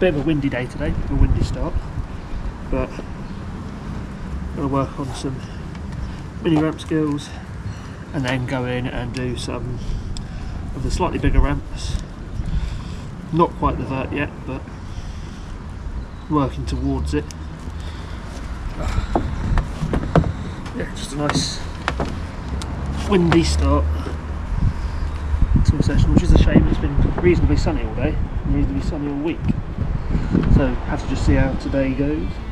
bit of a windy day today, a windy start, but I'm gonna work on some mini ramp skills and then go in and do some of the slightly bigger ramps. Not quite the vert yet, but working towards it. Yeah, just a nice windy start to a session, which is a shame. It's been reasonably sunny all day, reasonably sunny all week. So have to just see how today goes.